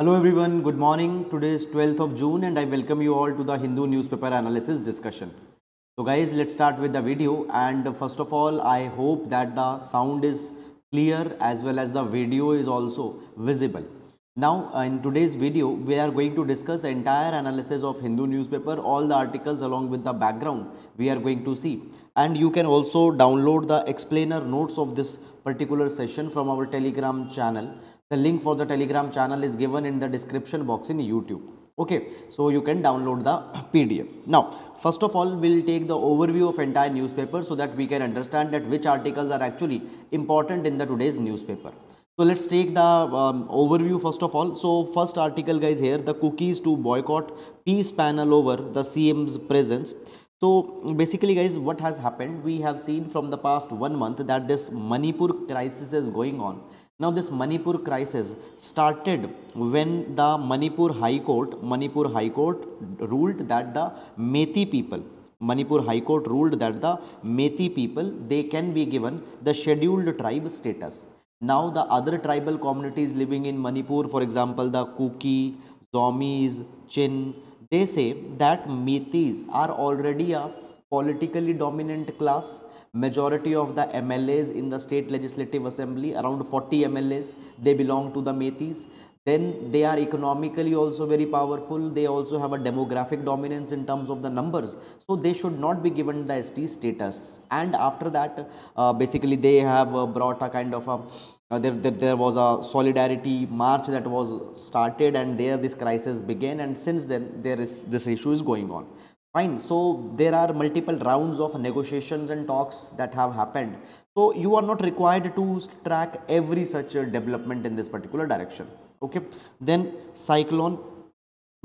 Hello everyone, good morning. Today is 12th of June and I welcome you all to the Hindu newspaper analysis discussion. So guys, let's start with the video and first of all, I hope that the sound is clear as well as the video is also visible. Now uh, in today's video, we are going to discuss entire analysis of Hindu newspaper, all the articles along with the background we are going to see. And you can also download the explainer notes of this particular session from our telegram channel the link for the telegram channel is given in the description box in youtube. Okay so you can download the pdf now first of all we'll take the overview of entire newspaper so that we can understand that which articles are actually important in the today's newspaper. So let's take the um, overview first of all. So first article guys here the Kukis to boycott peace panel over the cm's presence. So basically guys what has happened we have seen from the past one month that this manipur crisis is going on now this Manipur crisis started when the Manipur High Court, Manipur High Court ruled that the Meitei people, Manipur High Court ruled that the Meitei people, they can be given the scheduled tribe status. Now the other tribal communities living in Manipur, for example, the Kuki, Zomis, Chin, they say that Meiteis are already a politically dominant class majority of the MLAs in the state legislative assembly around 40 MLAs they belong to the Meiteis. Then they are economically also very powerful. They also have a demographic dominance in terms of the numbers. So they should not be given the st status. And after that uh, basically they have uh, brought a kind of a uh, there, there, there was a solidarity march that was started and there this crisis began. And since then there is this issue is going on Fine. So there are multiple rounds of negotiations and talks that have happened. So you are not required to track every such uh, development in this particular direction. Okay. Then cyclone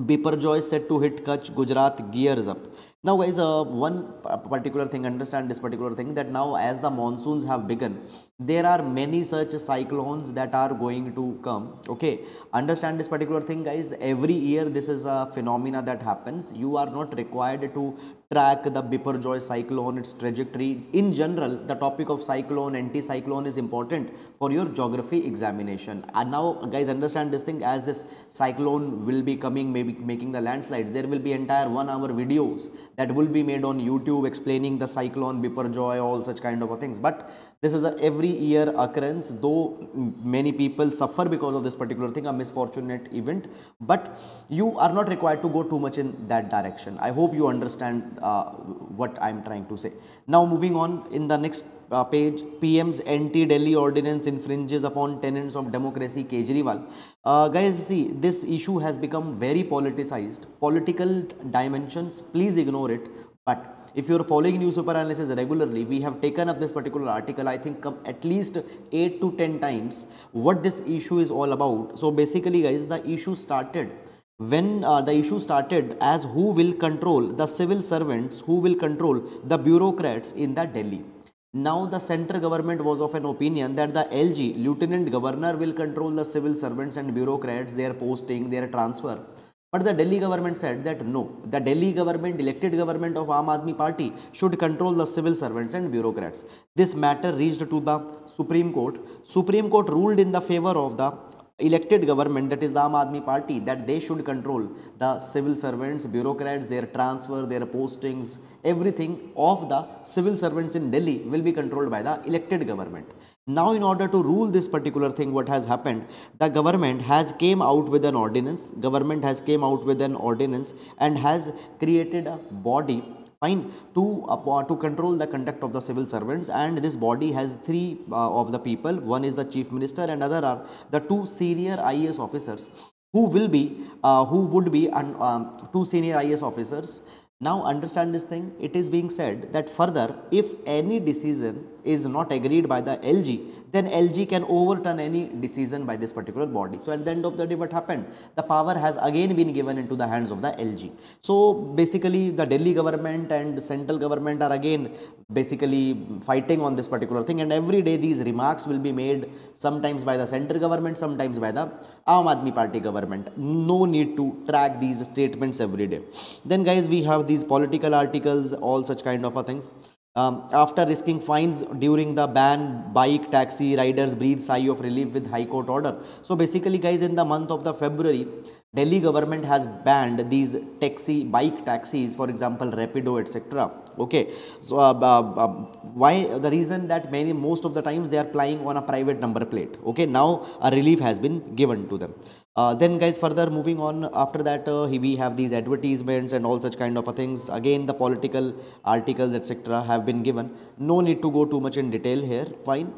Biparjoy set to hit Kutch, Gujarat gears up. Now guys, uh, one particular thing, understand this particular thing that now as the monsoons have begun, there are many such cyclones that are going to come. Okay, understand this particular thing guys, every year this is a phenomena that happens. You are not required to track the Biparjoy cyclone, its trajectory. In general, the topic of cyclone, anti-cyclone is important for your geography examination. And now guys understand this thing as this cyclone will be coming, maybe making the landslides, there will be entire one hour videos that will be made on YouTube explaining the cyclone, Biparjoy, all such kind of things. But this is a every year occurrence, though many people suffer because of this particular thing, a misfortunate event. But you are not required to go too much in that direction. I hope you understand uh, what I am trying to say. Now moving on in the next uh, page, PM's anti-Delhi ordinance infringes upon tenets of democracy, Kejriwal. Uh, guys, see, this issue has become very politicized. Political dimensions, please ignore it. But if you're following newspaper analysis regularly, we have taken up this particular article, I think at least 8 to 10 times what this issue is all about. So basically guys, the issue started when uh, the issue started as who will control the civil servants, who will control the bureaucrats in the Delhi. Now the central government was of an opinion that the LG, Lieutenant Governor will control the civil servants and bureaucrats, their posting, their transfer. But the Delhi government said that no, the Delhi government, elected government of Aam Party should control the civil servants and bureaucrats. This matter reached to the Supreme Court. Supreme Court ruled in the favor of the elected government that is the Aam Aadmi Party that they should control the civil servants, bureaucrats, their transfer, their postings, everything of the civil servants in Delhi will be controlled by the elected government. Now in order to rule this particular thing what has happened the government has came out with an ordinance government has came out with an ordinance and has created a body fine to uh, to control the conduct of the civil servants. And this body has three uh, of the people. One is the chief minister and other are the two senior IAS officers who will be uh, who would be um, two senior IAS officers. Now understand this thing. It is being said that further if any decision is not agreed by the LG, then LG can overturn any decision by this particular body. So at the end of the day what happened? The power has again been given into the hands of the LG. So basically the Delhi government and the central government are again basically fighting on this particular thing and every day these remarks will be made sometimes by the central government, sometimes by the Aam Aadmi Party government. No need to track these statements every day. Then guys we have these political articles, all such kind of things. Um, after risking fines during the ban, bike taxi riders breathe sigh of relief with High Court order. So basically, guys, in the month of the February, Delhi government has banned these taxi bike taxis, for example, Rapido, etc. Okay, so uh, uh, uh, why the reason that many most of the times they are plying on a private number plate. Okay, now a relief has been given to them. Uh, then guys further moving on after that uh, we have these advertisements and all such kind of things. Again the political articles etc have been given. No need to go too much in detail here. Fine.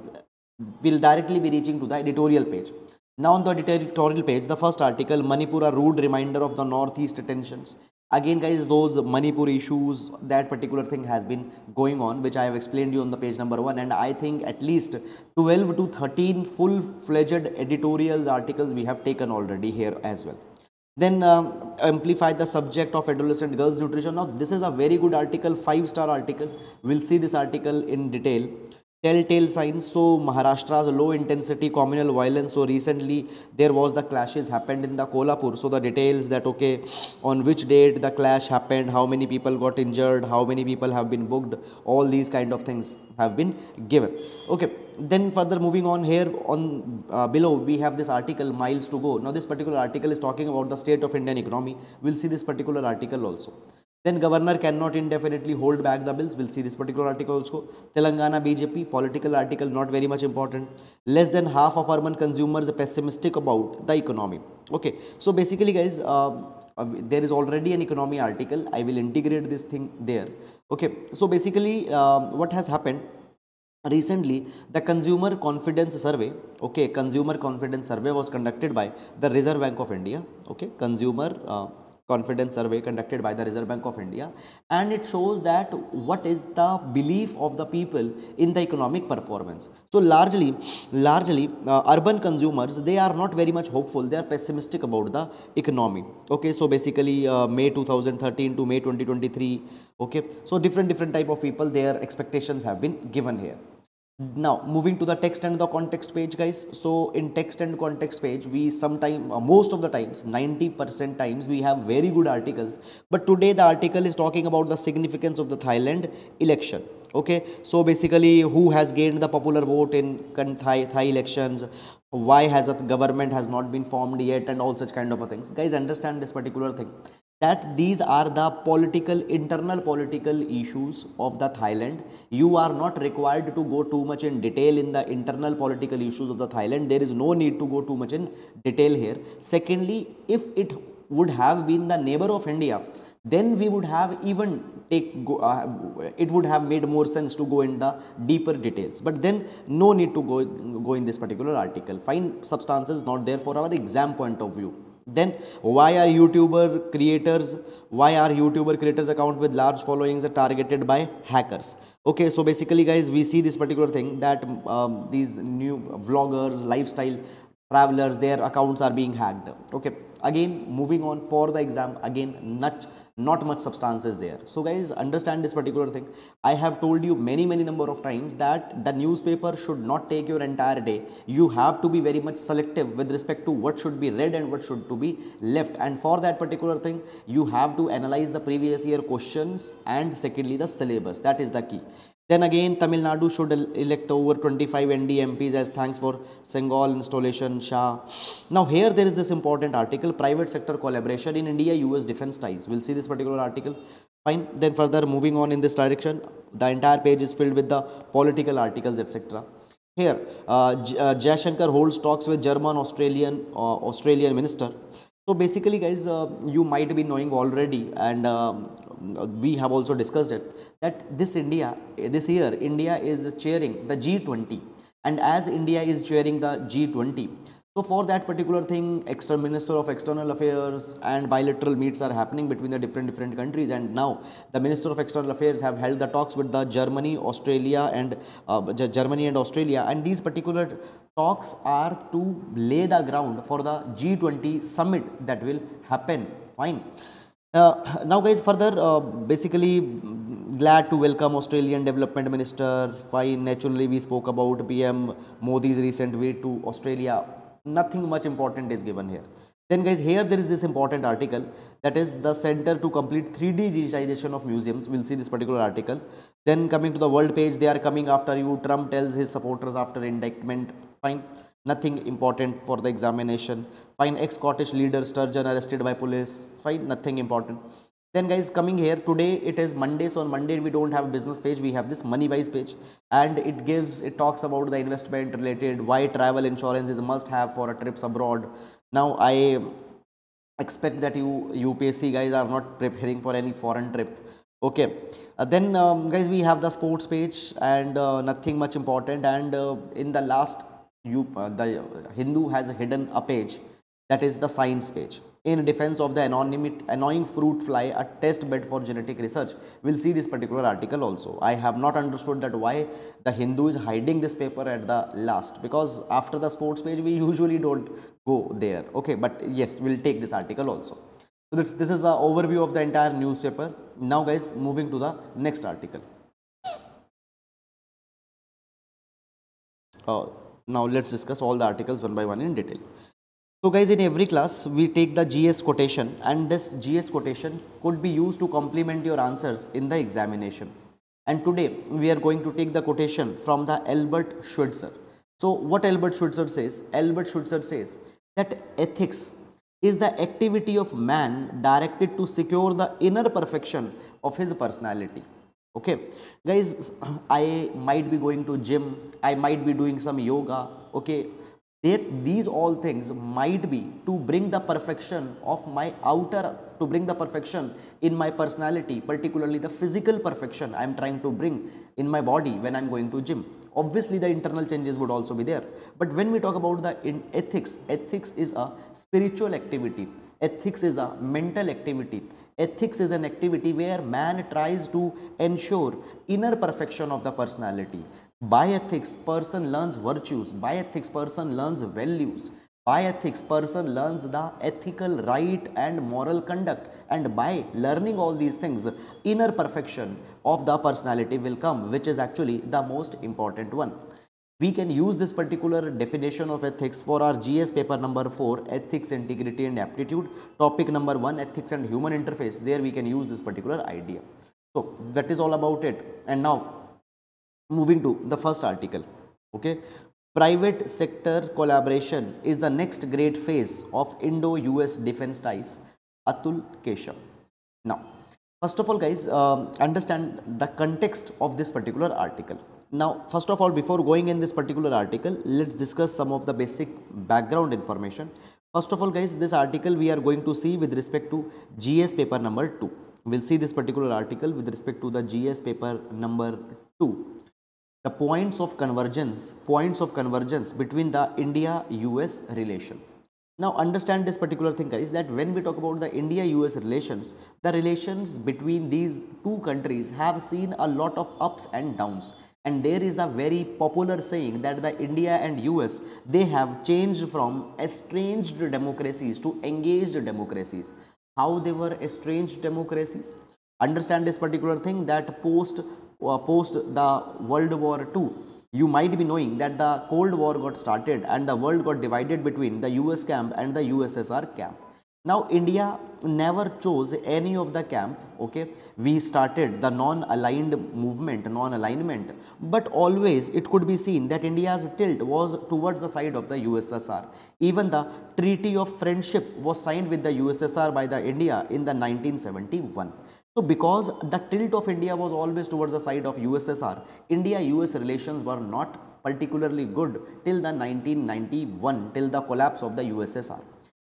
We'll directly be reaching to the editorial page. Now on the editorial page the first article manipur a rude reminder of the northeast tensions again guys those manipur issues that particular thing has been going on which i have explained you on the page number one. And i think at least 12 to 13 full-fledged editorials articles we have taken already here as well. Then um, amplify the subject of adolescent girls nutrition. Now this is a very good article five star article. We'll see this article in detail telltale signs. So maharashtra's low intensity communal violence. So recently there was the clashes happened in the kolhapur. So the details that okay on which date the clash happened how many people got injured how many people have been booked all these kind of things have been given. Okay then further moving on here on uh, below we have this article miles to go. Now this particular article is talking about the state of indian economy. We'll see this particular article also then governor cannot indefinitely hold back the bills. We'll see this particular article also. Telangana BJP, political article not very much important. Less than half of urban consumers are pessimistic about the economy. Okay, so basically guys, uh, uh, there is already an economy article. I will integrate this thing there. Okay, so basically uh, what has happened recently the consumer confidence survey okay consumer confidence survey was conducted by the reserve bank of india okay consumer uh, confidence survey conducted by the Reserve Bank of India and it shows that what is the belief of the people in the economic performance. So largely, largely uh, urban consumers, they are not very much hopeful, they are pessimistic about the economy. Okay, so basically uh, May 2013 to May 2023, okay, so different different type of people, their expectations have been given here now moving to the text and the context page guys. So in text and context page we sometime uh, most of the times 90 percent times we have very good articles. But today the article is talking about the significance of the thailand election. Okay? So basically who has gained the popular vote in thai, thai elections? Why has a government has not been formed yet? And all such kind of things. Guys understand this particular thing that these are the political internal political issues of the Thailand. You are not required to go too much in detail in the internal political issues of the Thailand. There is no need to go too much in detail here. Secondly if it would have been the neighbor of India then we would have even take go, uh, it would have made more sense to go in the deeper details. But then no need to go go in this particular article. Fine substances not there for our exam point of view then why are youtuber creators why are youtuber creators account with large followings are targeted by hackers? Okay so basically guys we see this particular thing that um, these new vloggers lifestyle travelers their accounts are being hacked. Okay again moving on for the exam again not not much substance is there. So guys understand this particular thing. I have told you many many number of times that the newspaper should not take your entire day. You have to be very much selective with respect to what should be read and what should to be left. And for that particular thing you have to analyze the previous year questions and secondly the syllabus. That is the key then again, Tamil Nadu should elect over 25 NDA MPs as thanks for Sengol installation Shah. Now here there is this important article, private sector collaboration in India-US defense ties. We'll see this particular article. Fine. Then further moving on in this direction, the entire page is filled with the political articles, etc. Here, uh, uh, holds talks with German Australian uh, Australian minister. So basically, guys, uh, you might be knowing already, and um, we have also discussed it that this India, this year, India is chairing the G20 and as India is chairing the G20, so for that particular thing, external minister of external affairs and bilateral meets are happening between the different different countries. And now the minister of external affairs have held the talks with the Germany, Australia, and uh, Germany and Australia. And these particular talks are to lay the ground for the G20 summit that will happen. Fine. Uh, now guys further uh, basically glad to welcome Australian Development Minister fine naturally we spoke about PM Modi's recent visit to Australia nothing much important is given here. Then guys here there is this important article that is the center to complete 3d digitization of museums. We'll see this particular article. Then coming to the world page they are coming after you. Trump tells his supporters after indictment. Fine. Nothing important for the examination. Fine. Ex-scottish leader sturgeon arrested by police. Fine. Nothing important then guys coming here today it is monday. So on monday we don't have a business page. We have this money wise page. And it gives it talks about the investment related why travel insurance is a must have for a trips abroad. Now i expect that you upsc guys are not preparing for any foreign trip. Okay. Uh, then um, guys we have the sports page and uh, nothing much important. And uh, in the last you uh, the hindu has hidden a page. That is the science page in defense of the annoying fruit fly a test bed for genetic research. We'll see this particular article also. I have not understood that why the hindu is hiding this paper at the last because after the sports page we usually don't go there. Okay but yes we'll take this article also. So this, this is the overview of the entire newspaper. Now guys moving to the next article. Uh, now let's discuss all the articles one by one in detail so guys in every class we take the GS quotation and this GS quotation could be used to complement your answers in the examination. And today we are going to take the quotation from the Albert Schweitzer. So what Albert Schweitzer says? Albert Schweitzer says that ethics is the activity of man directed to secure the inner perfection of his personality. Okay guys I might be going to gym, I might be doing some yoga, okay that these all things might be to bring the perfection of my outer to bring the perfection in my personality particularly the physical perfection i am trying to bring in my body when i'm going to gym. Obviously the internal changes would also be there. But when we talk about the in ethics ethics is a spiritual activity. Ethics is a mental activity. Ethics is an activity where man tries to ensure inner perfection of the personality by ethics, person learns virtues. By ethics, person learns values. By ethics, person learns the ethical right and moral conduct. And by learning all these things, inner perfection of the personality will come, which is actually the most important one. We can use this particular definition of ethics for our GS paper number 4, Ethics, Integrity and Aptitude. Topic number 1, Ethics and Human Interface. There we can use this particular idea. So, that is all about it. And now, moving to the first article okay? Private sector collaboration is the next great phase of indo-us defense ties Atul Keshap. Now first of all guys uh, understand the context of this particular article. Now first of all before going in this particular article let's discuss some of the basic background information. First of all guys this article we are going to see with respect to gs paper number 2 we'll see this particular article with respect to the gs paper number 2 the points of convergence, points of convergence between the India-US relation. Now understand this particular thing guys that when we talk about the India-US relations, the relations between these two countries have seen a lot of ups and downs and there is a very popular saying that the India and US they have changed from estranged democracies to engaged democracies. How they were estranged democracies? Understand this particular thing that post post the World War II, you might be knowing that the Cold War got started and the world got divided between the US camp and the USSR camp. Now India never chose any of the camp, okay. We started the non-aligned movement, non-alignment, but always it could be seen that India's tilt was towards the side of the USSR. Even the Treaty of Friendship was signed with the USSR by the India in the 1971. So because the tilt of India was always towards the side of USSR, India-US relations were not particularly good till the 1991, till the collapse of the USSR.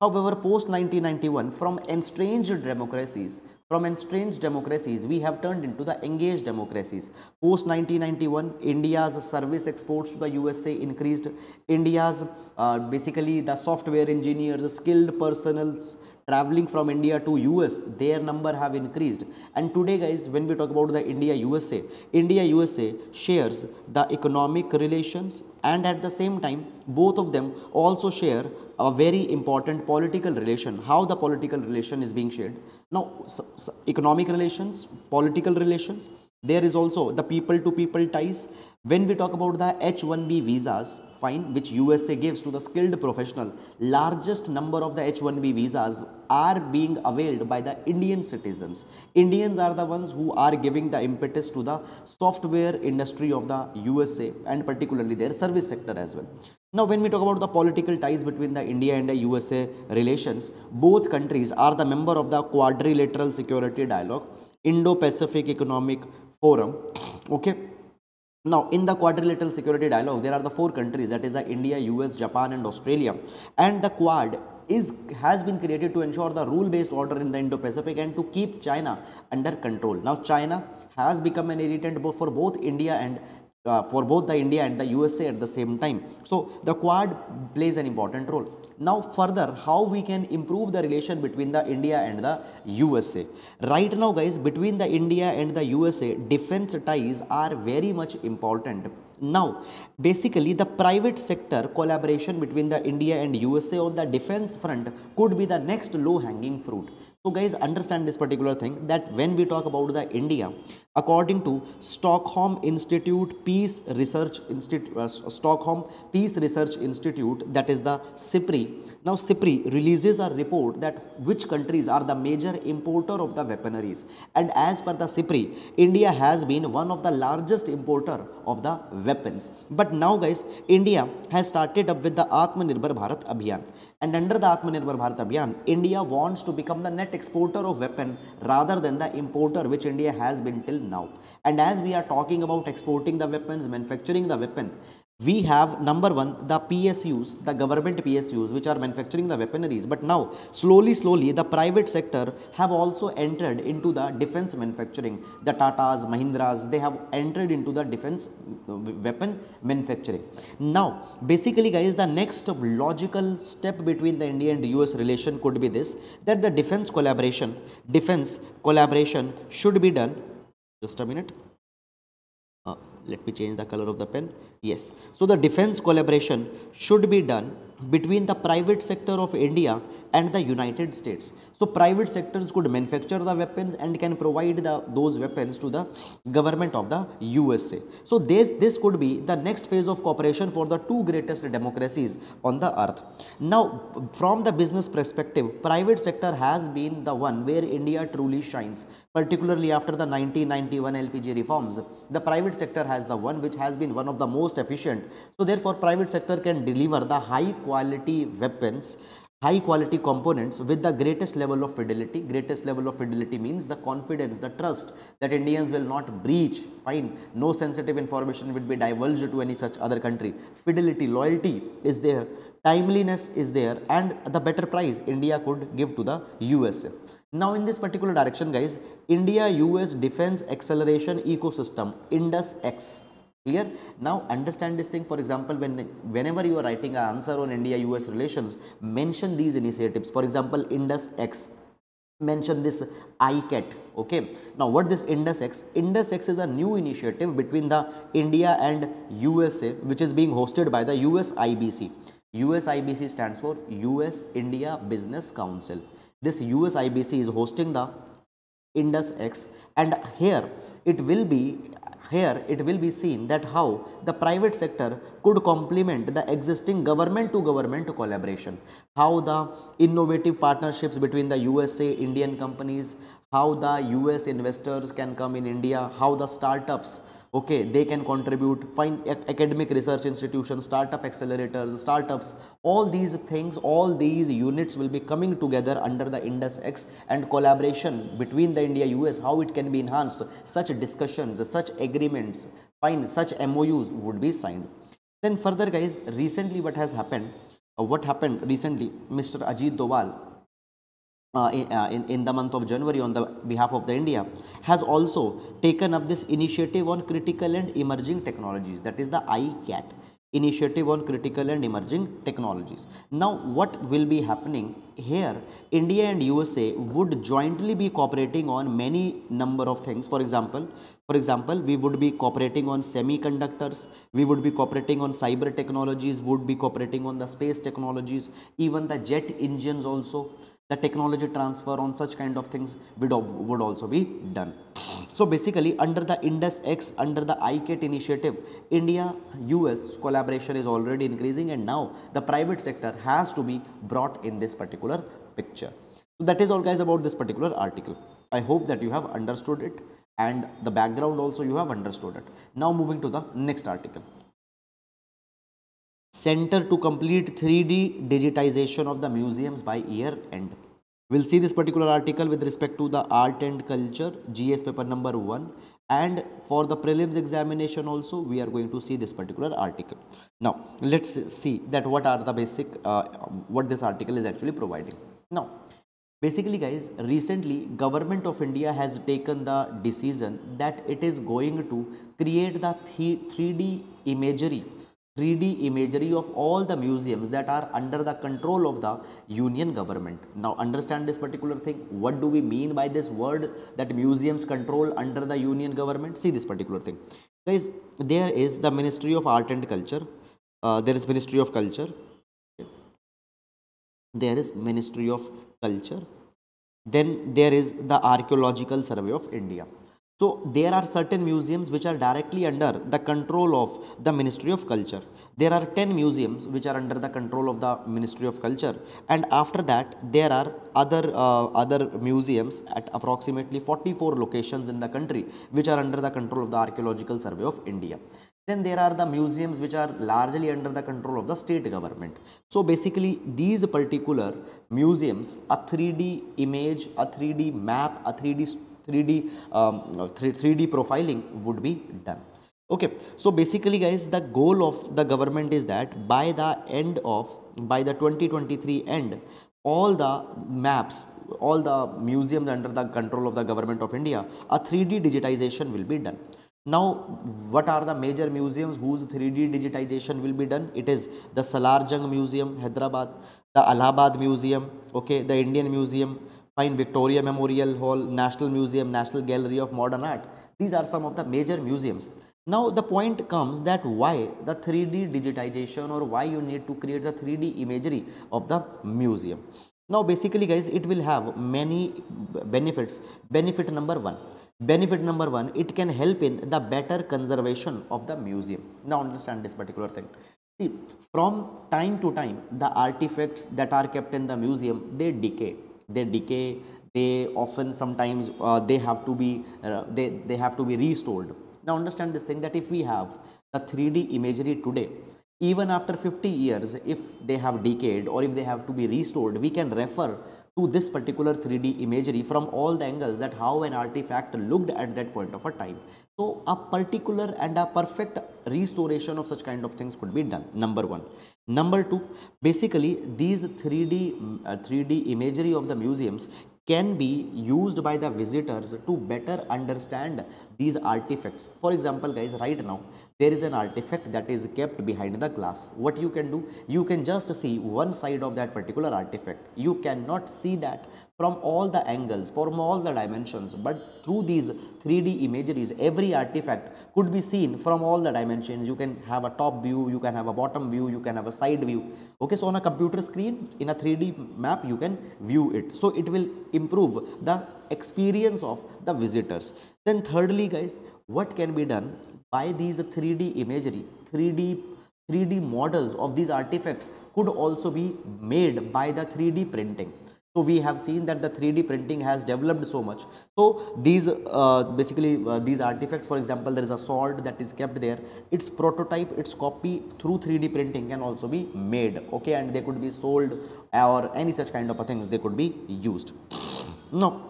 However, post 1991, from estranged democracies, from estranged democracies, we have turned into the engaged democracies. Post 1991, India's service exports to the USA increased. India's uh, basically the software engineers, skilled personals, traveling from India to US, their number have increased. And today guys, when we talk about the India-USA, India-USA shares the economic relations and at the same time, both of them also share a very important political relation, how the political relation is being shared. Now, so, so economic relations, political relations, there is also the people to people ties. When we talk about the h1b visas fine which usa gives to the skilled professional largest number of the h1b visas are being availed by the indian citizens. Indians are the ones who are giving the impetus to the software industry of the usa and particularly their service sector as well. Now, when we talk about the political ties between the India and the USA relations, both countries are the member of the Quadrilateral Security Dialogue, Indo-Pacific Economic Forum. Okay. Now, in the Quadrilateral Security Dialogue, there are the four countries that is the India, US, Japan and Australia. And the Quad is has been created to ensure the rule-based order in the Indo-Pacific and to keep China under control. Now, China has become an irritant both for both India and uh, for both the India and the USA at the same time. So the Quad plays an important role. Now further, how we can improve the relation between the India and the USA. Right now guys, between the India and the USA, defense ties are very much important. Now, basically the private sector collaboration between the India and USA on the defense front could be the next low hanging fruit. So guys understand this particular thing that when we talk about the India, according to Stockholm Institute Peace Research Institute, uh, Stockholm Peace Research Institute that is the SIPRI. Now SIPRI releases a report that which countries are the major importer of the weaponaries and as per the SIPRI, India has been one of the largest importer of the weapons. But now guys, India has started up with the Atmanirbhar Bharat Abhiyan and under the Atmanirbhar Bharat Abhiyan, India wants to become the net exporter of weapon rather than the importer which India has been till now. And as we are talking about exporting the weapons, manufacturing the weapon, we have number one the PSUs the government PSUs which are manufacturing the weaponaries. But now slowly slowly the private sector have also entered into the defense manufacturing. The Tatas Mahindras they have entered into the defense uh, weapon manufacturing. Now basically guys the next logical step between the India and US relation could be this that the defense collaboration defense collaboration should be done just a minute. Uh, let me change the color of the pen. Yes. So the defense collaboration should be done between the private sector of india and the united states. So private sectors could manufacture the weapons and can provide the, those weapons to the government of the usa so this this could be the next phase of cooperation for the two greatest democracies on the earth. Now from the business perspective private sector has been the one where india truly shines particularly after the 1991 lpg reforms. The private sector has the one which has been one of the most efficient. So therefore private sector can deliver the high quality weapons high quality components with the greatest level of fidelity. Greatest level of fidelity means the confidence the trust that indians will not breach. Fine. No sensitive information will be divulged to any such other country. Fidelity loyalty is there. Timeliness is there. And the better price india could give to the usa now in this particular direction guys india us defense acceleration ecosystem indus x clear now understand this thing. For example when whenever you are writing an answer on india us relations mention these initiatives. For example indus x. Mention this iCET okay? Now what this indus x? Indus x is a new initiative between the india and usa which is being hosted by the us ibc us ibc stands for us india business council. This us ibc is hosting the indus x and here it will be here it will be seen that how the private sector could complement the existing government to government collaboration. How the innovative partnerships between the usa indian companies how the us investors can come in india how the startups okay they can contribute. Find academic research institutions startup accelerators startups all these things all these units will be coming together under the indus x and collaboration between the india us how it can be enhanced. Such discussions such agreements fine such mous would be signed. Then further guys recently what has happened? Uh, what happened recently? Mr ajit doval uh, in, uh, in, in, the month of January on the behalf of the India has also taken up this initiative on critical and emerging technologies. That is the iCET initiative on critical and emerging technologies. Now what will be happening here? India and USA would jointly be cooperating on many number of things. For example for example we would be cooperating on semiconductors we would be cooperating on cyber technologies would be cooperating on the space technologies even the jet engines also the technology transfer on such kind of things would, also be done. So basically under the Indus X, under the iCET initiative, India-US collaboration is already increasing and now the private sector has to be brought in this particular picture. So that is all guys about this particular article. I hope that you have understood it and the background also you have understood it. Now moving to the next article. Center to complete 3D digitization of the museums by year end. We'll see this particular article with respect to the art and culture, GS paper number 1 and for the prelims examination also we are going to see this particular article. Now let's see that what are the basic, uh, what this article is actually providing. Now basically guys recently government of India has taken the decision that it is going to create the 3D imagery 3D imagery of all the museums that are under the control of the union government. Now understand this particular thing. What do we mean by this word that museums control under the union government? See this particular thing. Guys, there is the Ministry of Art and Culture. Uh, there is Ministry of Culture. There is Ministry of Culture. Then there is the Archaeological Survey of India. So there are certain museums which are directly under the control of the Ministry of Culture. There are 10 museums which are under the control of the Ministry of Culture and after that there are other uh, other museums at approximately 44 locations in the country which are under the control of the Archaeological Survey of India. Then there are the museums which are largely under the control of the state government. So basically these particular museums, a 3D image, a 3D map, a 3D 3D, um, 3D profiling would be done. Okay, so basically guys, the goal of the government is that by the end of, by the 2023 end, all the maps, all the museums under the control of the government of India, a 3D digitization will be done. Now, what are the major museums whose 3D digitization will be done? It is the Salarjung Museum, Hyderabad, the Allahabad Museum, okay, the Indian Museum, Find Victoria Memorial Hall, National Museum, National Gallery of Modern Art. These are some of the major museums. Now the point comes that why the 3D digitization or why you need to create the 3D imagery of the museum. Now basically guys it will have many benefits. Benefit number one. Benefit number one it can help in the better conservation of the museum. Now understand this particular thing. See from time to time the artifacts that are kept in the museum they decay they decay they often sometimes uh, they have to be uh, they they have to be restored now understand this thing that if we have the 3d imagery today even after 50 years if they have decayed or if they have to be restored we can refer to this particular 3D imagery from all the angles that how an artifact looked at that point of a time. So a particular and a perfect restoration of such kind of things could be done, number one. Number two, basically these 3D, uh, 3D imagery of the museums can be used by the visitors to better understand these artifacts. For example, guys, right now, there is an artifact that is kept behind the glass. What you can do? You can just see one side of that particular artifact. You cannot see that from all the angles, from all the dimensions, but through these 3D imageries, every artifact could be seen from all the dimensions. You can have a top view, you can have a bottom view, you can have a side view. Okay, so on a computer screen, in a 3D map, you can view it. So it will improve the experience of the visitors. Then thirdly, guys, what can be done by these 3D imagery, 3D 3D models of these artifacts could also be made by the 3D printing. So we have seen that the 3D printing has developed so much. So these uh, basically uh, these artifacts, for example, there is a sword that is kept there. Its prototype, its copy through 3D printing can also be made. Okay, and they could be sold or any such kind of things they could be used. Now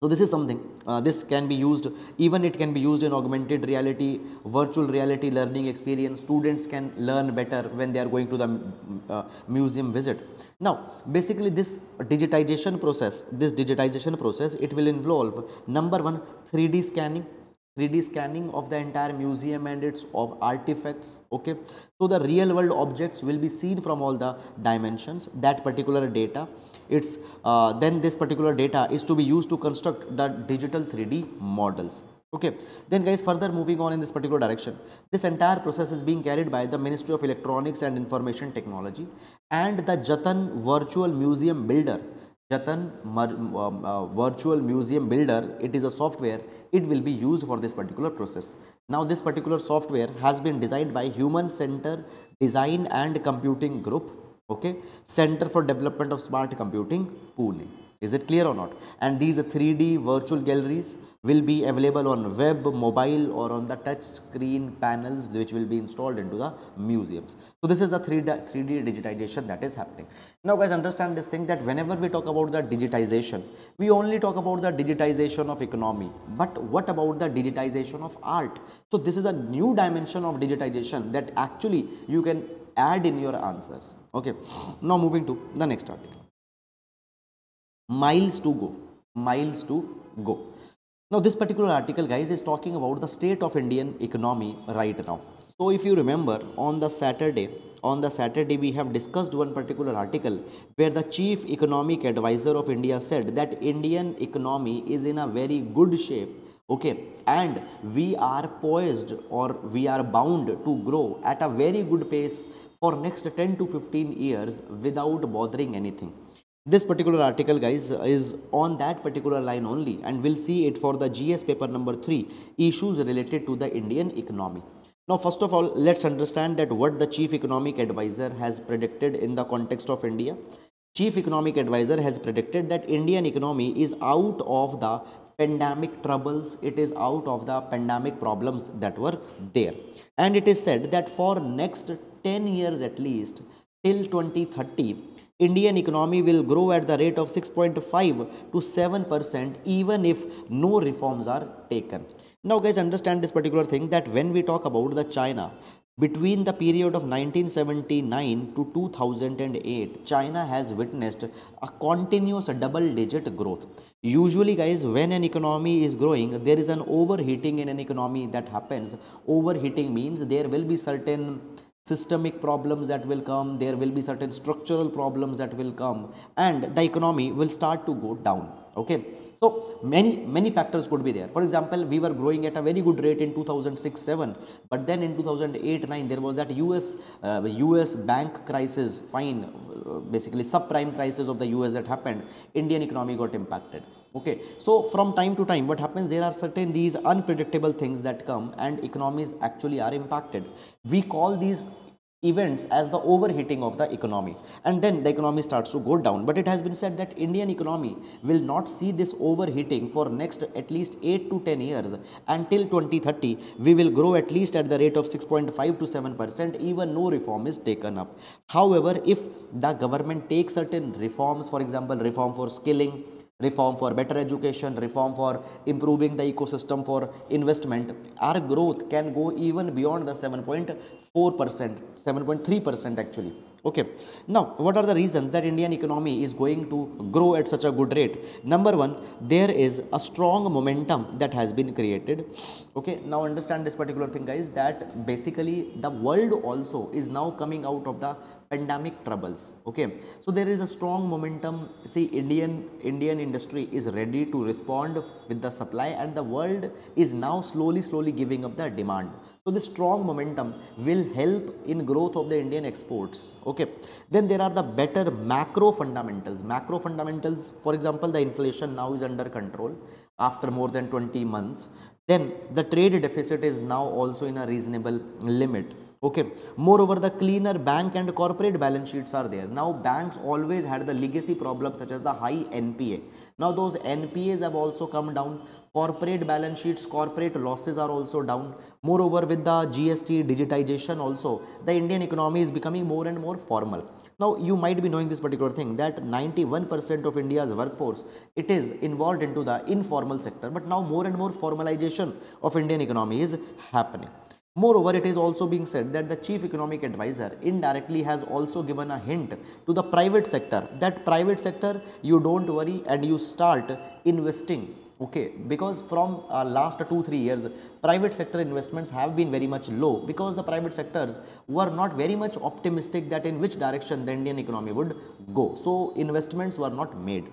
so this is something uh, this can be used even it can be used in augmented reality virtual reality learning experience. Students can learn better when they are going to the uh, museum visit. Now basically this digitization process this digitization process it will involve number one 3d scanning 3d scanning of the entire museum and its of artifacts okay? So the real world objects will be seen from all the dimensions that particular data it's uh, then this particular data is to be used to construct the digital 3d models. Okay then guys further moving on in this particular direction. This entire process is being carried by the ministry of electronics and information technology and the jatan virtual museum builder. Jatan um, uh, Virtual Museum Builder, it is a software, it will be used for this particular process. Now this particular software has been designed by Human Center Design and Computing Group, okay, Center for Development of Smart Computing, Pune. Is it clear or not? And these 3D virtual galleries will be available on web, mobile or on the touch screen panels which will be installed into the museums. So this is the 3D, 3D digitization that is happening. Now guys understand this thing that whenever we talk about the digitization, we only talk about the digitization of economy. But what about the digitization of art? So this is a new dimension of digitization that actually you can add in your answers. Okay. Now moving to the next article miles to go miles to go now this particular article guys is talking about the state of indian economy right now so if you remember on the saturday on the saturday we have discussed one particular article where the chief economic advisor of india said that indian economy is in a very good shape okay and we are poised or we are bound to grow at a very good pace for next 10 to 15 years without bothering anything this particular article guys is on that particular line only and we'll see it for the GS paper number 3 issues related to the Indian economy. Now first of all let's understand that what the chief economic advisor has predicted in the context of India. Chief economic advisor has predicted that Indian economy is out of the pandemic troubles it is out of the pandemic problems that were there and it is said that for next 10 years at least till 2030 Indian economy will grow at the rate of 6.5 to 7% even if no reforms are taken. Now guys understand this particular thing that when we talk about the China, between the period of 1979 to 2008, China has witnessed a continuous double digit growth. Usually guys, when an economy is growing, there is an overheating in an economy that happens. Overheating means there will be certain systemic problems that will come there will be certain structural problems that will come and the economy will start to go down okay? So many many factors could be there. For example we were growing at a very good rate in 2006 7 but then in 2008 9 there was that us uh, us bank crisis. Fine. Uh, basically subprime crisis of the us that happened. Indian economy got impacted. Okay? So from time to time what happens? There are certain these unpredictable things that come and economies actually are impacted. We call these events as the overheating of the economy. And then the economy starts to go down. But it has been said that indian economy will not see this overheating for next at least 8 to 10 years. Until 2030 we will grow at least at the rate of 6.5 to 7 percent even no reform is taken up. However if the government takes certain reforms for example reform for skilling reform for better education, reform for improving the ecosystem for investment, our growth can go even beyond the 7.4%, 7.3% actually. Okay. Now, what are the reasons that Indian economy is going to grow at such a good rate? Number one, there is a strong momentum that has been created. Okay. Now, understand this particular thing guys that basically the world also is now coming out of the pandemic troubles okay? So there is a strong momentum. See indian indian industry is ready to respond with the supply and the world is now slowly slowly giving up the demand. So this strong momentum will help in growth of the indian exports okay? Then there are the better macro fundamentals. Macro fundamentals for example the inflation now is under control after more than 20 months. Then the trade deficit is now also in a reasonable limit okay. Moreover the cleaner bank and corporate balance sheets are there. Now banks always had the legacy problems such as the high npa now those npas have also come down. Corporate balance sheets corporate losses are also down. Moreover with the gst digitization also the indian economy is becoming more and more formal. Now you might be knowing this particular thing that 91% of india's workforce it is involved into the informal sector. But now more and more formalization of indian economy is happening Moreover, it is also being said that the chief economic advisor indirectly has also given a hint to the private sector that private sector you don't worry and you start investing okay? Because from uh, last 2 3 years private sector investments have been very much low because the private sectors were not very much optimistic that in which direction the indian economy would go. So investments were not made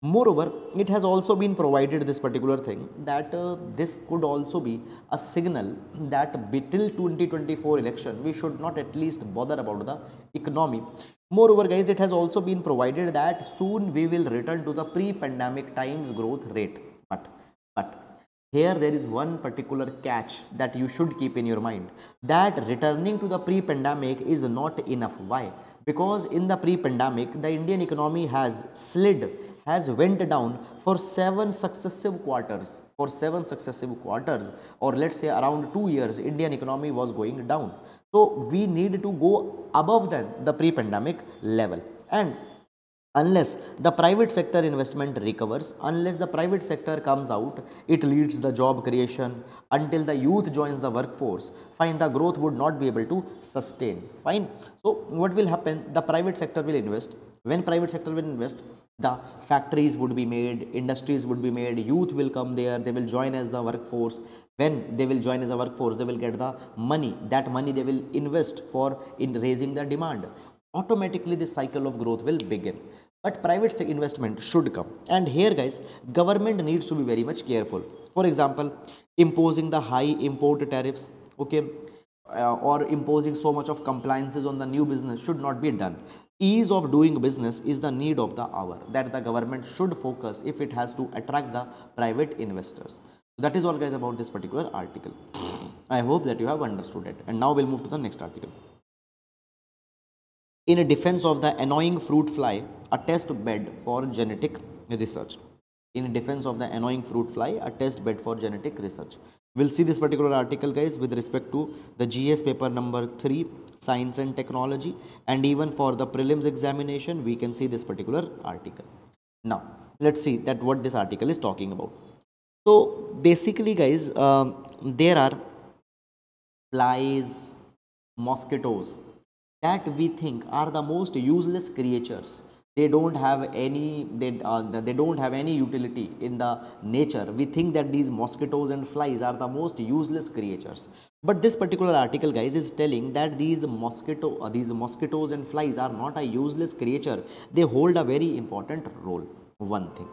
Moreover, it has also been provided this particular thing that uh, this could also be a signal that till 2024 election we should not at least bother about the economy. Moreover, guys, it has also been provided that soon we will return to the pre-pandemic times growth rate. But, but here there is one particular catch that you should keep in your mind that returning to the pre-pandemic is not enough. Why? because in the pre-pandemic the Indian economy has slid has went down for seven successive quarters for seven successive quarters or let's say around two years Indian economy was going down. So we need to go above than the pre-pandemic level. And unless the private sector investment recovers unless the private sector comes out it leads the job creation. Until the youth joins the workforce fine the growth would not be able to sustain. Fine. So what will happen? The private sector will invest. When private sector will invest the factories would be made industries would be made youth will come there they will join as the workforce. When they will join as a workforce they will get the money. That money they will invest for in raising the demand. Automatically the cycle of growth will begin. But private investment should come. And here guys government needs to be very much careful. For example imposing the high import tariffs okay uh, or imposing so much of compliances on the new business should not be done ease of doing business is the need of the hour that the government should focus if it has to attract the private investors that is all guys about this particular article i hope that you have understood it and now we'll move to the next article in a defense of the annoying fruit fly, a test bed for genetic research. In defense of the annoying fruit fly, a test bed for genetic research. We'll see this particular article guys with respect to the GS paper number 3, Science and Technology and even for the prelims examination, we can see this particular article. Now, let's see that what this article is talking about. So, basically guys, um, there are flies, mosquitoes, that we think are the most useless creatures they don't have any they, uh, they don't have any utility in the nature. We think that these mosquitoes and flies are the most useless creatures. But this particular article guys is telling that these mosquito uh, these mosquitoes and flies are not a useless creature. They hold a very important role. One thing.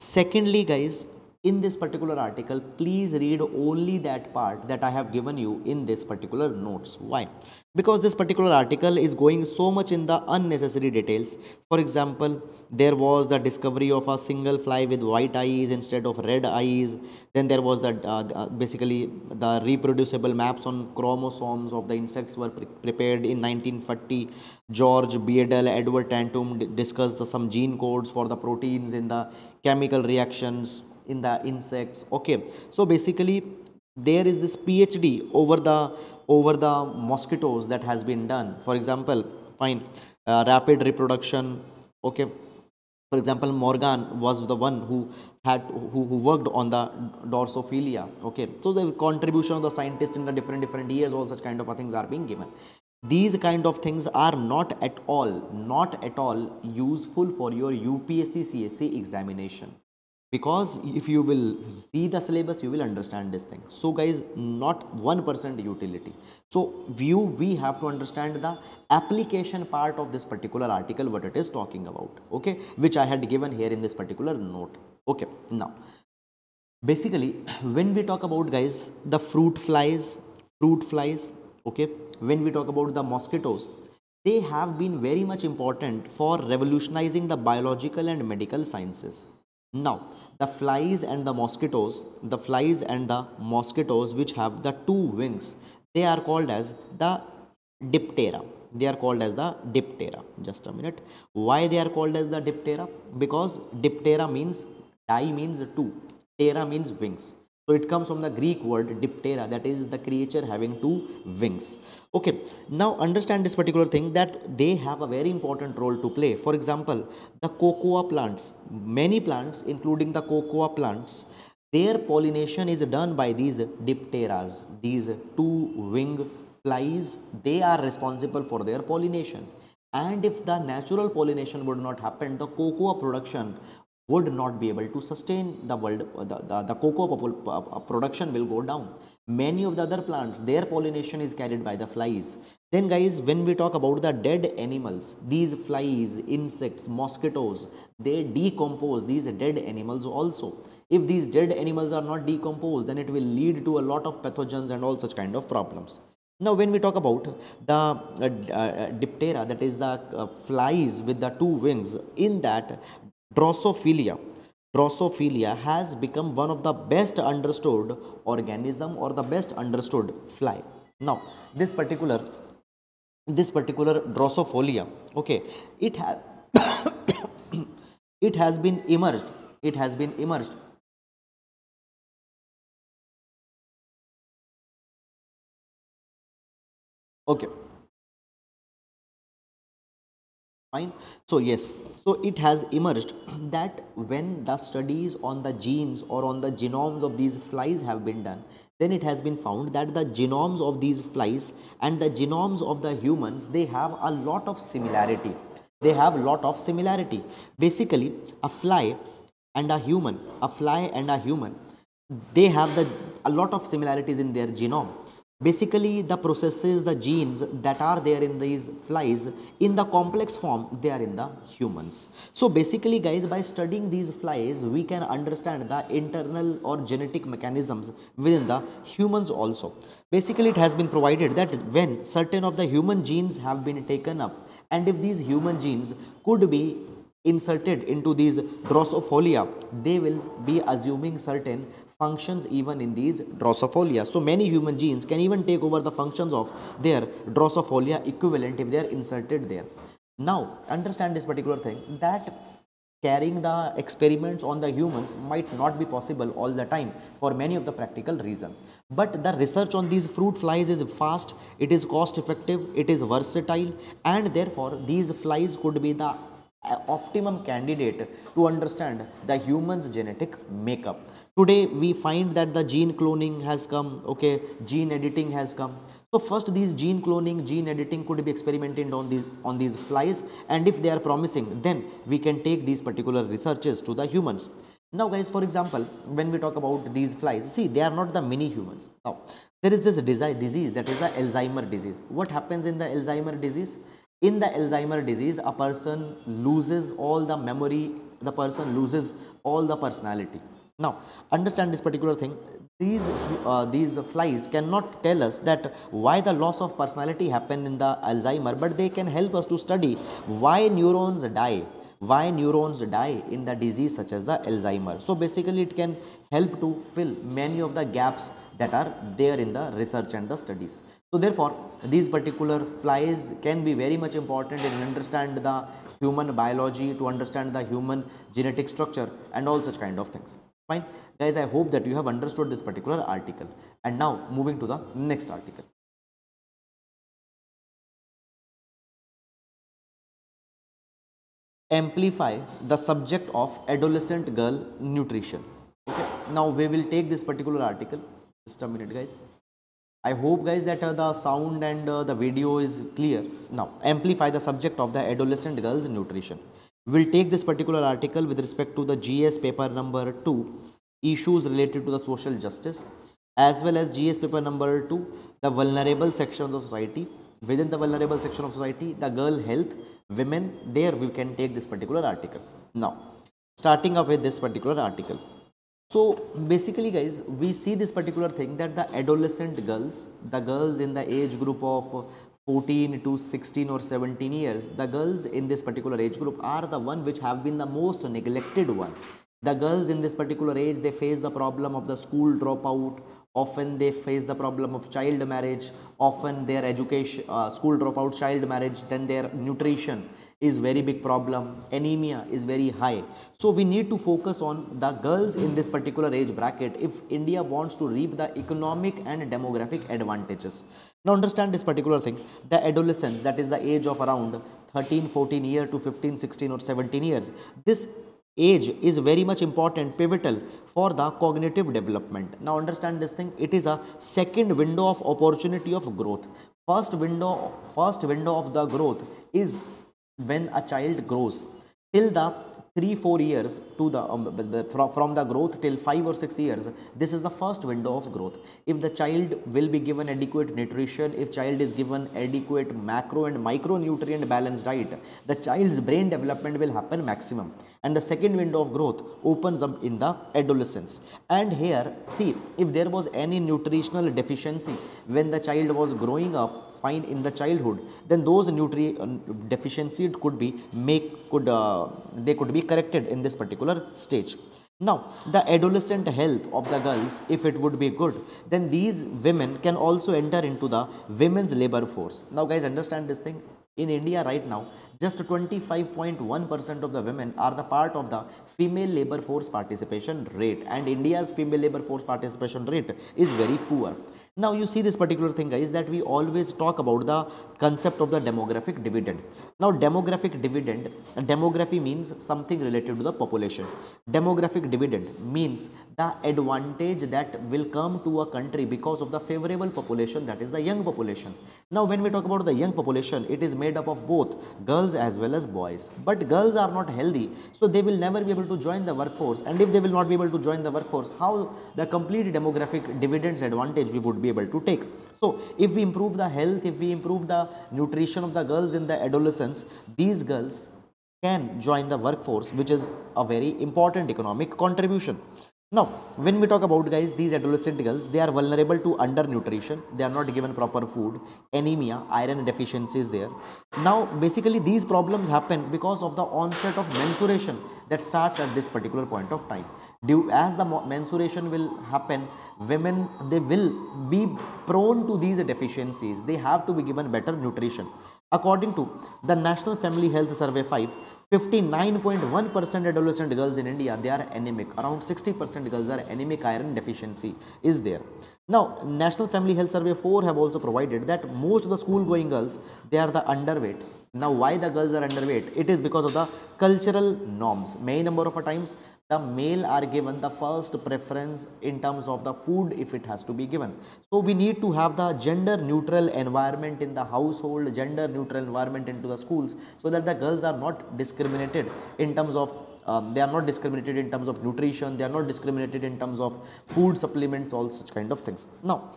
Secondly guys in this particular article please read only that part that I have given you in this particular notes. Why? Because this particular article is going so much in the unnecessary details. For example there was the discovery of a single fly with white eyes instead of red eyes. Then there was the uh, basically the reproducible maps on chromosomes of the insects were pre prepared in 1940 George Beadle Edward Tatum discussed the, some gene codes for the proteins in the chemical reactions in the insects. Okay. So basically there is this phd over the over the mosquitoes that has been done. For example fine uh, rapid reproduction. Okay. For example morgan was the one who had who, who worked on the drosophila okay. So the contribution of the scientist in the different different years all such kind of things are being given. These kind of things are not at all not at all useful for your upsc csc examination because if you will see the syllabus you will understand this thing. So guys not 1% utility. So view we have to understand the application part of this particular article what it is talking about okay which i had given here in this particular note okay. Now basically when we talk about guys the fruit flies fruit flies okay when we talk about the mosquitoes they have been very much important for revolutionizing the biological and medical sciences now, the flies and the mosquitoes, the flies and the mosquitoes which have the two wings, they are called as the diptera. They are called as the diptera. Just a minute. Why they are called as the diptera? Because diptera means, di means two, ptera means wings. So it comes from the Greek word diptera that is the creature having two wings. Okay, now understand this particular thing that they have a very important role to play. For example, the cocoa plants, many plants including the cocoa plants, their pollination is done by these dipteras, these two wing flies, they are responsible for their pollination. And if the natural pollination would not happen, the cocoa production would not be able to sustain the world, the, the, the cocoa production will go down. Many of the other plants, their pollination is carried by the flies. Then guys, when we talk about the dead animals, these flies, insects, mosquitoes, they decompose these dead animals also. If these dead animals are not decomposed, then it will lead to a lot of pathogens and all such kind of problems. Now, when we talk about the uh, uh, diptera, that is the uh, flies with the two wings, in that Drosophila, Drosophila has become one of the best understood organism or the best understood fly. Now, this particular this particular Drosophila, okay, it has it has been emerged. It has been emerged okay fine. So yes. So it has emerged that when the studies on the genes or on the genomes of these flies have been done then it has been found that the genomes of these flies and the genomes of the humans they have a lot of similarity. They have a lot of similarity. Basically a fly and a human a fly and a human they have the a lot of similarities in their genome Basically, the processes, the genes that are there in these flies, in the complex form, they are in the humans. So basically guys, by studying these flies, we can understand the internal or genetic mechanisms within the humans also. Basically, it has been provided that when certain of the human genes have been taken up and if these human genes could be inserted into these Drosophila, they will be assuming certain functions even in these Drosophila. So many human genes can even take over the functions of their Drosophila equivalent if they are inserted there. Now understand this particular thing that carrying the experiments on the humans might not be possible all the time for many of the practical reasons. But the research on these fruit flies is fast, it is cost effective, it is versatile and therefore these flies could be the uh, optimum candidate to understand the human's genetic makeup today we find that the gene cloning has come okay? Gene editing has come. So first these gene cloning gene editing could be experimented on these on these flies and if they are promising then we can take these particular researches to the humans. Now guys for example when we talk about these flies see they are not the mini humans. Now there is this disease that is the alzheimer disease. What happens in the alzheimer disease? In the alzheimer disease a person loses all the memory the person loses all the personality now, understand this particular thing. These, uh, these flies cannot tell us that why the loss of personality happened in the Alzheimer, but they can help us to study why neurons die why neurons die in the disease such as the Alzheimer. So basically it can help to fill many of the gaps that are there in the research and the studies. So therefore these particular flies can be very much important in understand the human biology, to understand the human genetic structure and all such kind of things fine. Guys i hope that you have understood this particular article. And now moving to the next article. Amplify the subject of adolescent girl nutrition. Okay. Now we will take this particular article. Just a minute guys. I hope guys that uh, the sound and uh, the video is clear. Now amplify the subject of the adolescent girls nutrition we will take this particular article with respect to the GS paper number 2 issues related to the social justice as well as GS paper number 2 the vulnerable sections of society. Within the vulnerable section of society the girl health women there we can take this particular article. Now starting up with this particular article. So basically guys we see this particular thing that the adolescent girls the girls in the age group of 14 to 16 or 17 years, the girls in this particular age group are the one which have been the most neglected one. The girls in this particular age, they face the problem of the school dropout, often they face the problem of child marriage, often their education, uh, school dropout, child marriage, then their nutrition is very big problem, anemia is very high. So we need to focus on the girls in this particular age bracket if India wants to reap the economic and demographic advantages. Now understand this particular thing, the adolescence that is the age of around 13, 14 year to 15, 16 or 17 years. This age is very much important, pivotal for the cognitive development. Now understand this thing, it is a second window of opportunity of growth. First window, first window of the growth is when a child grows till the 3 4 years to the, um, from, from the growth till 5 or 6 years this is the first window of growth. If the child will be given adequate nutrition if child is given adequate macro and micronutrient balanced diet the child's brain development will happen maximum. And the second window of growth opens up in the adolescence. And here see if there was any nutritional deficiency when the child was growing up find in the childhood then those nutrient uh, deficiency could be make could uh, they could be corrected in this particular stage. Now the adolescent health of the girls if it would be good then these women can also enter into the women's labor force. Now guys understand this thing. In India right now, just 25.1% of the women are the part of the female labor force participation rate. And India's female labor force participation rate is very poor. Now you see this particular thing guys that we always talk about the concept of the demographic dividend. Now demographic dividend, demography means something related to the population. Demographic dividend means the advantage that will come to a country because of the favorable population that is the young population. Now when we talk about the young population, it is made up of both girls as well as boys. But girls are not healthy, so they will never be able to join the workforce. And if they will not be able to join the workforce, how the complete demographic dividends advantage we would be able to take. So if we improve the health, if we improve the nutrition of the girls in the adolescence, these girls can join the workforce, which is a very important economic contribution. Now, when we talk about guys, these adolescent girls, they are vulnerable to undernutrition. They are not given proper food, anemia, iron deficiencies there. Now, basically these problems happen because of the onset of menstruation that starts at this particular point of time. Due as the menstruation will happen, women, they will be prone to these deficiencies. They have to be given better nutrition. According to the National Family Health Survey 5, 59.1% adolescent girls in India, they are anemic. Around 60% girls are anemic iron deficiency is there. Now, National Family Health Survey 4 have also provided that most of the school going girls, they are the underweight. Now, why the girls are underweight? It is because of the cultural norms. Many number of times, the male are given the first preference in terms of the food if it has to be given. So we need to have the gender neutral environment in the household, gender neutral environment into the schools so that the girls are not discriminated in terms of um, they are not discriminated in terms of nutrition, they are not discriminated in terms of food supplements, all such kind of things. Now,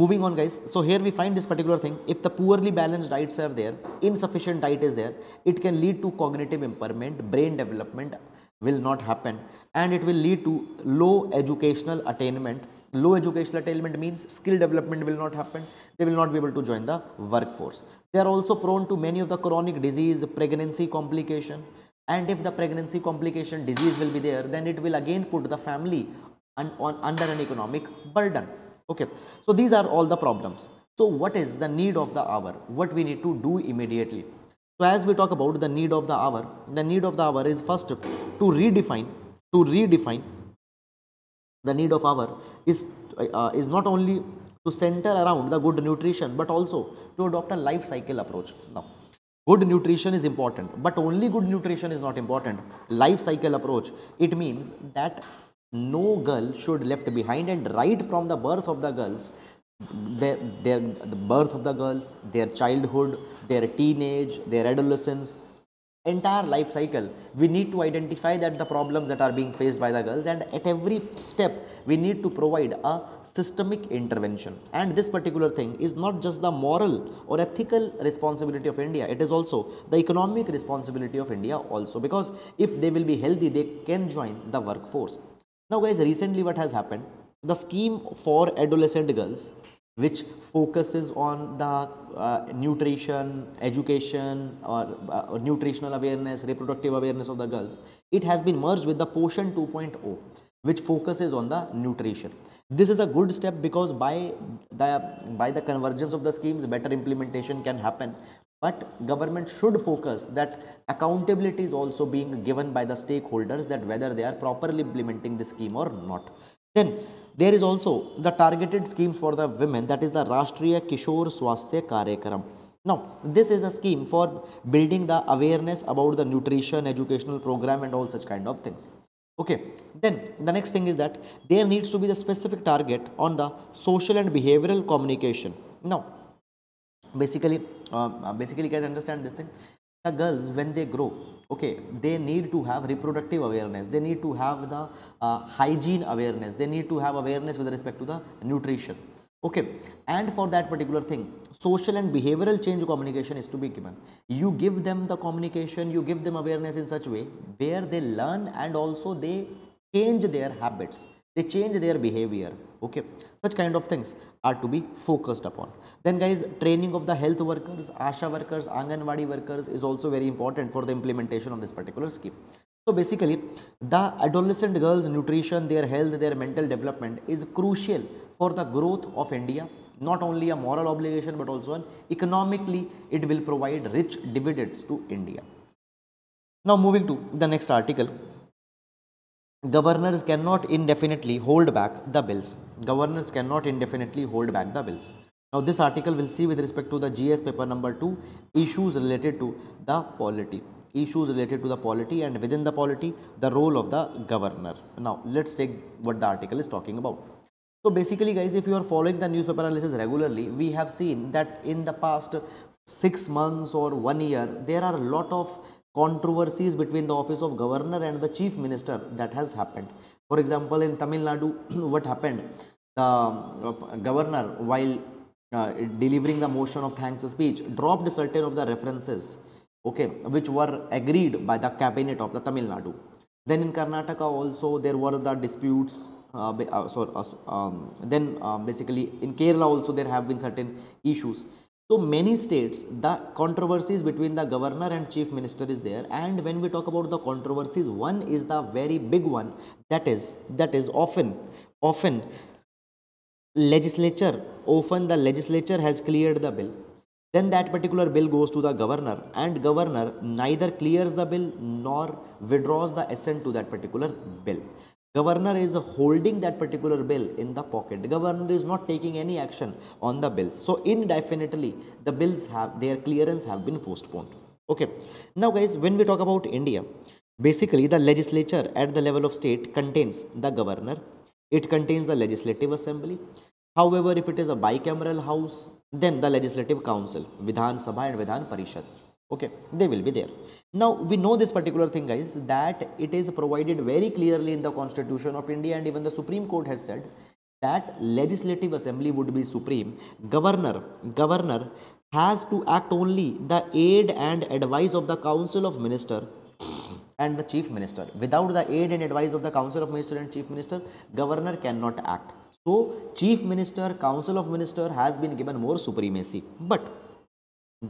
moving on guys, so here we find this particular thing, if the poorly balanced diets are there, insufficient diet is there, it can lead to cognitive impairment, brain development, will not happen and it will lead to low educational attainment. Low educational attainment means skill development will not happen. They will not be able to join the workforce. They are also prone to many of the chronic disease pregnancy complication. And if the pregnancy complication disease will be there then it will again put the family un on under an economic burden okay so these are all the problems so what is the need of the hour what we need to do immediately so as we talk about the need of the hour, the need of the hour is first to redefine, to redefine the need of hour is, uh, is not only to center around the good nutrition but also to adopt a life cycle approach. Now, good nutrition is important but only good nutrition is not important. Life cycle approach, it means that no girl should left behind and right from the birth of the girls their, their the birth of the girls, their childhood, their teenage, their adolescence, entire life cycle, we need to identify that the problems that are being faced by the girls and at every step we need to provide a systemic intervention. And this particular thing is not just the moral or ethical responsibility of India, it is also the economic responsibility of India also because if they will be healthy, they can join the workforce. Now guys, recently what has happened, the scheme for adolescent girls which focuses on the uh, nutrition, education or uh, nutritional awareness, reproductive awareness of the girls. It has been merged with the Poshan 2.0 which focuses on the nutrition. This is a good step because by the, by the convergence of the schemes, better implementation can happen. But government should focus that accountability is also being given by the stakeholders that whether they are properly implementing the scheme or not. Then there is also the targeted schemes for the women that is the Rashtriya Kishore Swasthya Karyakram. Now, this is a scheme for building the awareness about the nutrition, educational program and all such kind of things. Okay, then the next thing is that there needs to be the specific target on the social and behavioral communication. Now, basically, uh, basically guys understand this thing. The girls when they grow, okay they need to have reproductive awareness. They need to have the uh, hygiene awareness. They need to have awareness with respect to the nutrition. Okay and for that particular thing social and behavioral change communication is to be given. You give them the communication you give them awareness in such way where they learn and also they change their habits. They change their behavior okay? Such kind of things are to be focused upon. Then guys training of the health workers asha workers anganwadi workers is also very important for the implementation of this particular scheme. So basically the adolescent girls nutrition their health their mental development is crucial for the growth of india. Not only a moral obligation but also an economically it will provide rich dividends to india. Now moving to the next article governors cannot indefinitely hold back the bills. Governors cannot indefinitely hold back the bills. Now this article will see with respect to the GS paper number 2 issues related to the polity. Issues related to the polity and within the polity the role of the governor. Now let's take what the article is talking about. So basically guys if you are following the newspaper analysis regularly we have seen that in the past 6 months or 1 year there are a lot of controversies between the office of governor and the chief minister that has happened. For example, in Tamil Nadu, what happened? The uh, governor, while uh, delivering the motion of thanks speech, dropped certain of the references, okay, which were agreed by the cabinet of the Tamil Nadu. Then in Karnataka also there were the disputes. Uh, uh so, uh, um, then uh, basically in Kerala also there have been certain issues. So many states, the controversies between the governor and chief minister is there. And when we talk about the controversies, one is the very big one that is, that is often, often legislature, often the legislature has cleared the bill. Then that particular bill goes to the governor and governor neither clears the bill nor withdraws the assent to that particular bill governor is holding that particular bill in the pocket. The governor is not taking any action on the bills so indefinitely the bills have their clearance have been postponed. Okay. Now guys when we talk about india basically the legislature at the level of state contains the governor. It contains the legislative assembly. However if it is a bicameral house then the legislative council vidhan sabha and vidhan parishad okay they will be there. Now we know this particular thing guys that it is provided very clearly in the constitution of india and even the supreme court has said that legislative assembly would be supreme. Governor governor has to act only the aid and advice of the council of minister and the chief minister. Without the aid and advice of the council of minister and chief minister governor cannot act. So chief minister council of minister has been given more supremacy. But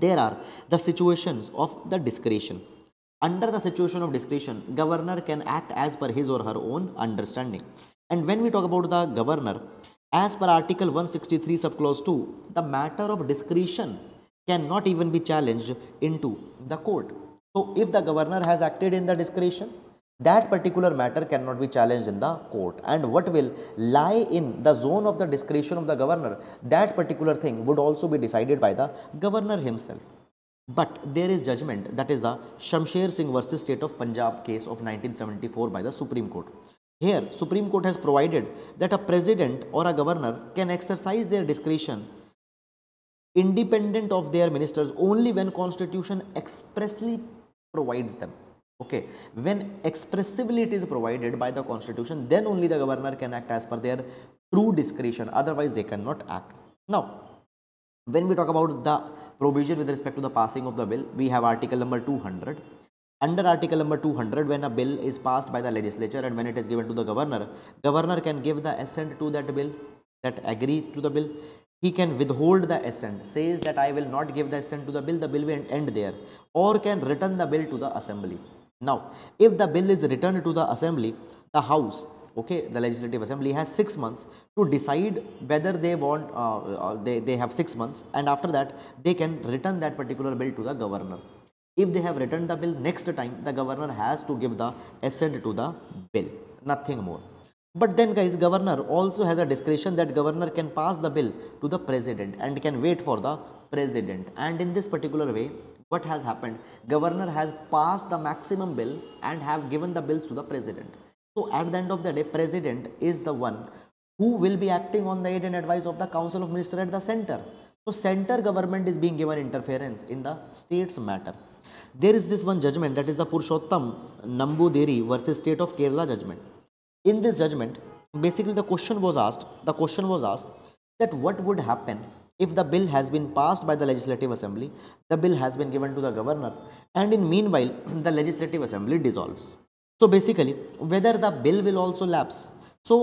there are the situations of the discretion. Under the situation of discretion governor can act as per his or her own understanding. And when we talk about the governor as per article 163 subclause 2 the matter of discretion cannot even be challenged into the court. So if the governor has acted in the discretion that particular matter cannot be challenged in the court. And what will lie in the zone of the discretion of the governor that particular thing would also be decided by the governor himself. But there is judgment that is the Shamsher Singh versus State of Punjab case of 1974 by the Supreme Court. Here Supreme Court has provided that a president or a governor can exercise their discretion independent of their ministers only when constitution expressly provides them okay. When expressively it is provided by the constitution then only the governor can act as per their true discretion. Otherwise they cannot act. Now when we talk about the provision with respect to the passing of the bill we have article number 200 under article number 200 when a bill is passed by the legislature and when it is given to the governor governor can give the assent to that bill that agree to the bill. He can withhold the assent says that i will not give the assent to the bill the bill will end there. Or can return the bill to the assembly now, if the bill is returned to the assembly, the house, okay, the legislative assembly has six months to decide whether they want, uh, uh, they, they have six months and after that they can return that particular bill to the governor. If they have returned the bill next time, the governor has to give the assent to the bill, nothing more. But then guys, governor also has a discretion that governor can pass the bill to the president and can wait for the president. And in this particular way, what has happened? Governor has passed the maximum bill and have given the bills to the president. So at the end of the day president is the one who will be acting on the aid and advice of the council of minister at the center. So center government is being given interference in the state's matter. There is this one judgment that is the Purushottam Nambudiri versus State of Kerala judgment. In this judgment, basically the question was asked, the question was asked that what would happen if the bill has been passed by the legislative assembly, the bill has been given to the governor and in meanwhile the legislative assembly dissolves. So basically whether the bill will also lapse. So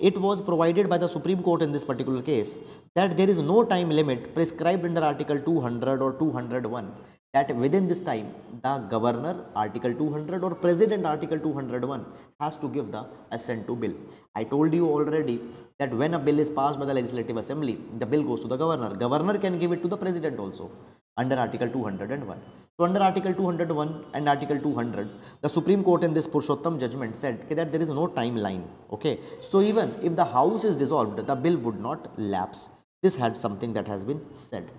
it was provided by the Supreme Court in this particular case that there is no time limit prescribed under Article 200 or 201 that within this time the governor article 200 or president article 201 has to give the assent to bill. I told you already that when a bill is passed by the legislative assembly the bill goes to the governor. Governor can give it to the president also under article 201 so under article 201 and article 200 the supreme court in this purushottam judgment said that there is no timeline okay? So even if the house is dissolved the bill would not lapse. This had something that has been said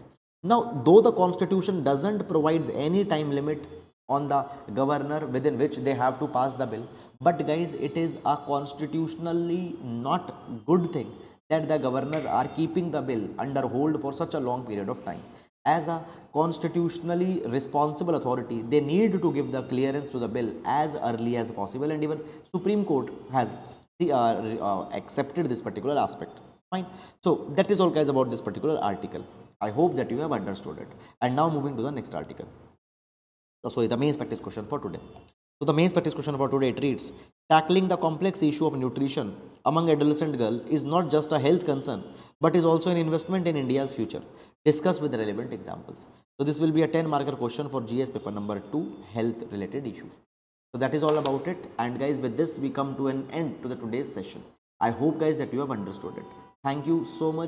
now, though the constitution doesn't provides any time limit on the governor within which they have to pass the bill, but guys, it is a constitutionally not good thing that the governor are keeping the bill under hold for such a long period of time. As a constitutionally responsible authority, they need to give the clearance to the bill as early as possible and even Supreme Court has uh, uh, accepted this particular aspect. Fine. So that is all guys about this particular article. I hope that you have understood it. And now moving to the next article. So, sorry, the main practice question for today. So the main practice question for today it reads, tackling the complex issue of nutrition among adolescent girl is not just a health concern, but is also an investment in India's future. Discuss with relevant examples. So this will be a 10 marker question for GS paper number 2, health related issues. So that is all about it. And guys, with this we come to an end to the today's session. I hope guys that you have understood it. Thank you so much.